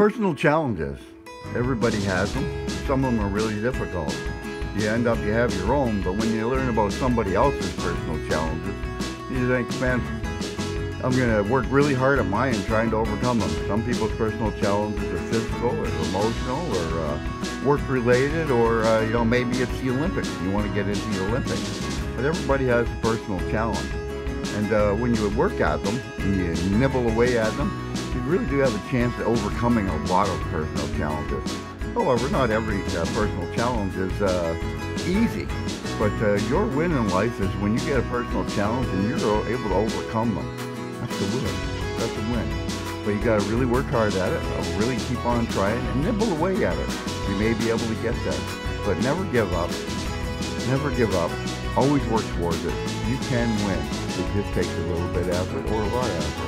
Personal challenges. Everybody has them. Some of them are really difficult. You end up, you have your own, but when you learn about somebody else's personal challenges, you think, man, I'm going to work really hard at mine trying to overcome them. Some people's personal challenges are physical or emotional or uh, work related or, uh, you know, maybe it's the Olympics. You want to get into the Olympics. But everybody has a personal challenge. And uh, when you work at them and you nibble away at them, you really do have a chance at overcoming a lot of personal challenges. However, not every uh, personal challenge is uh, easy. But uh, your win in life is when you get a personal challenge and you're able to overcome them. That's the win. That's the win. But you got to really work hard at it. Uh, really keep on trying and nibble away at it. You may be able to get that, But never give up. Never give up. Always work towards it. You can win. It just takes a little bit of effort or a lot of effort.